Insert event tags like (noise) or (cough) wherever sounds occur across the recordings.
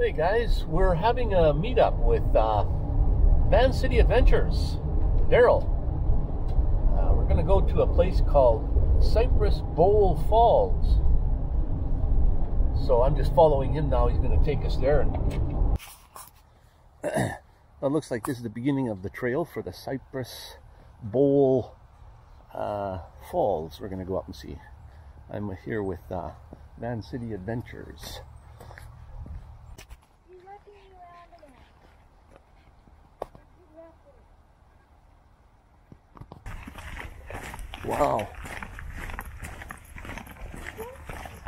Hey guys, we're having a meetup with uh, Vancity Adventures. Daryl. Uh, we're going to go to a place called Cypress Bowl Falls. So I'm just following him now. He's going to take us there. And (clears throat) it looks like this is the beginning of the trail for the Cypress Bowl uh, Falls. We're going to go up and see. I'm here with uh, Vancity Adventures. Wow.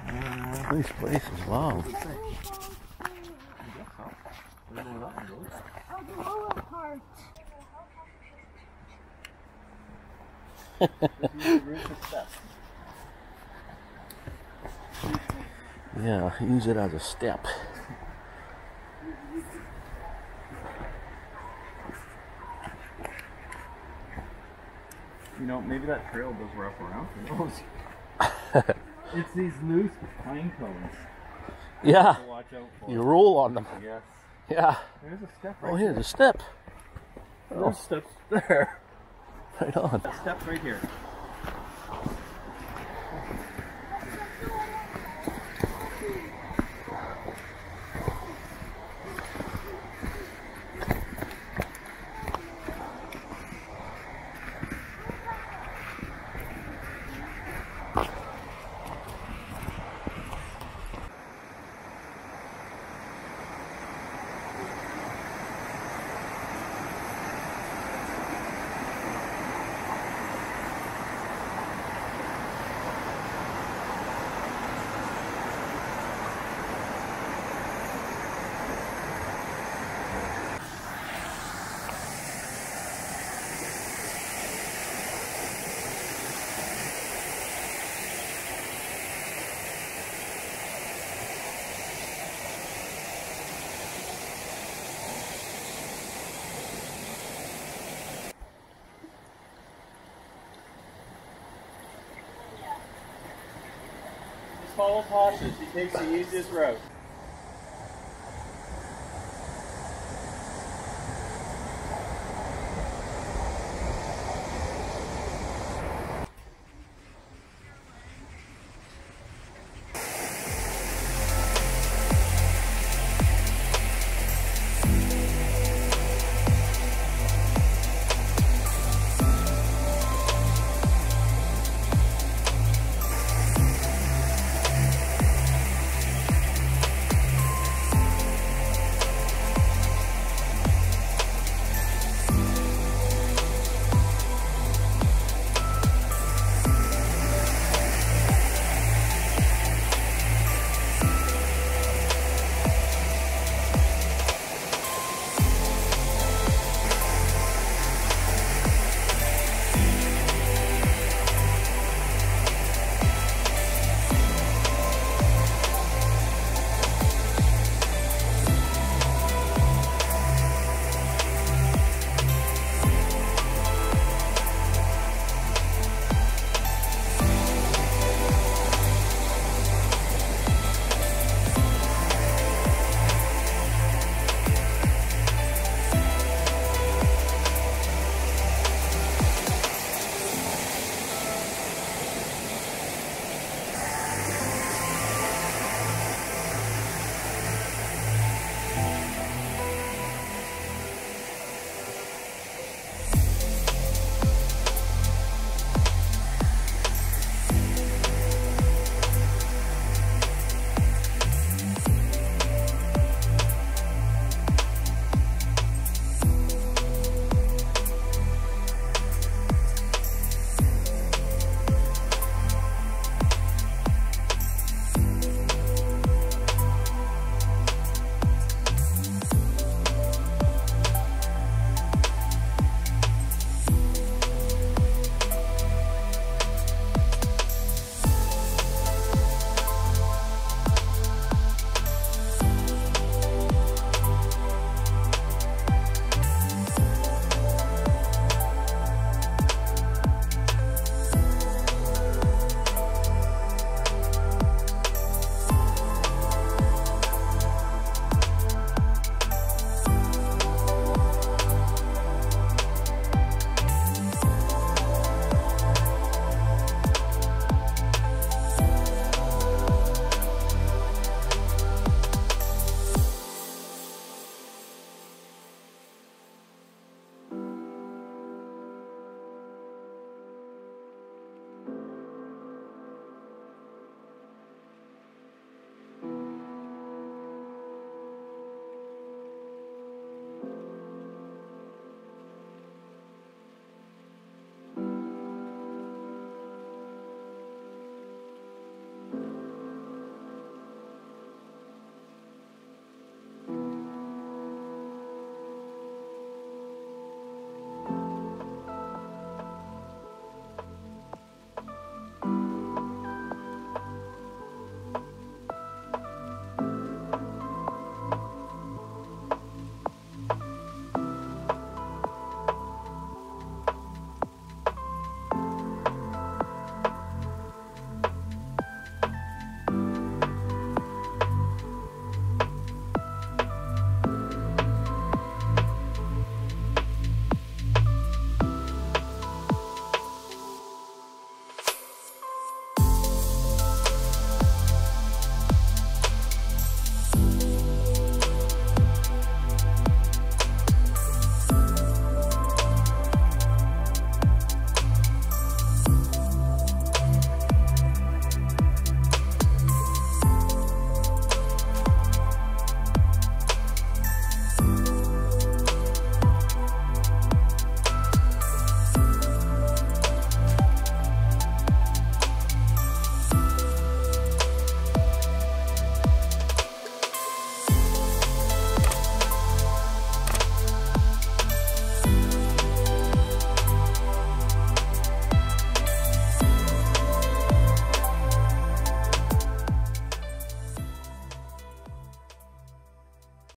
Uh, nice places, wow. yeah, use it as a step. You know, maybe that trail does wrap around. Who knows? (laughs) it's these loose pine cones Yeah, watch out for. you roll on them. Yes. Yeah. There's a step oh, right Oh, here's a step. there. There's oh. steps (laughs) there. Right on. Steps right here. Follow Tosha. She takes the easiest route.